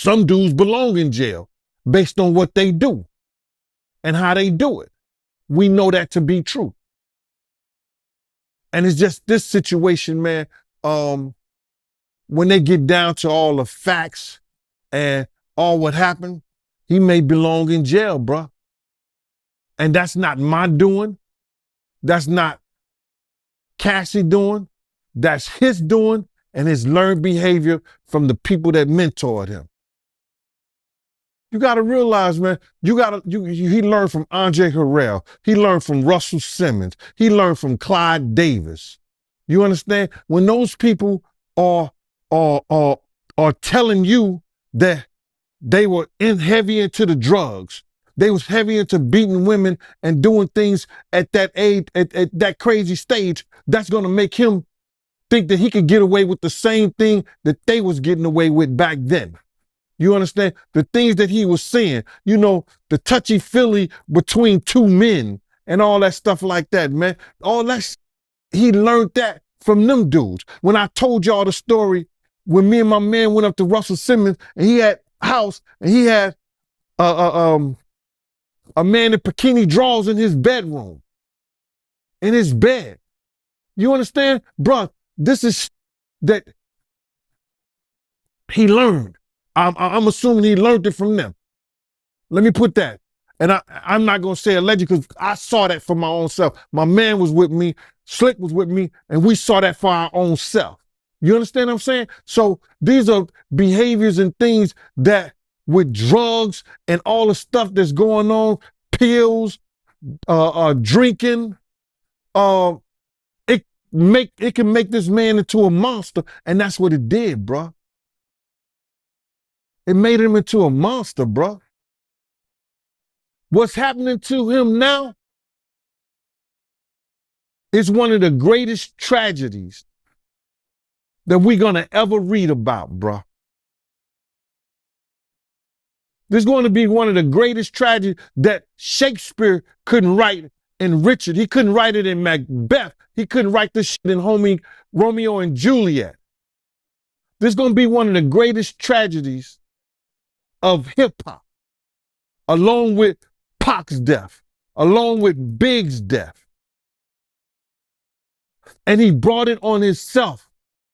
some dudes belong in jail based on what they do and how they do it. We know that to be true. And it's just this situation, man. Um, when they get down to all the facts and all what happened, he may belong in jail, bruh. And that's not my doing. That's not Cassie doing. That's his doing and his learned behavior from the people that mentored him. You got to realize, man, you got to, you, you, he learned from Andre Harrell. He learned from Russell Simmons. He learned from Clive Davis. You understand? When those people are, are, are, are telling you that they were in heavy into the drugs, they was heavy into beating women and doing things at that age, at, at that crazy stage, that's going to make him think that he could get away with the same thing that they was getting away with back then. You understand? The things that he was saying, you know, the touchy feely between two men and all that stuff like that, man. All that, he learned that from them dudes. When I told y'all the story, when me and my man went up to Russell Simmons and he had house and he had uh, uh, um, a man in bikini drawers in his bedroom, in his bed. You understand? Bruh, this is that he learned. I'm, I'm assuming he learned it from them. Let me put that. And I, I'm not going to say alleged because I saw that for my own self. My man was with me, Slick was with me, and we saw that for our own self. You understand what I'm saying? So these are behaviors and things that with drugs and all the stuff that's going on, pills, uh, uh drinking, uh, it make it can make this man into a monster, and that's what it did, bruh. It made him into a monster, bruh. What's happening to him now is one of the greatest tragedies that we're gonna ever read about, bruh. This is going to be one of the greatest tragedies that Shakespeare couldn't write in Richard. He couldn't write it in Macbeth. He couldn't write this shit in homie Romeo and Juliet. This is going to be one of the greatest tragedies of hip hop, along with Pac's death, along with Big's death. And he brought it on himself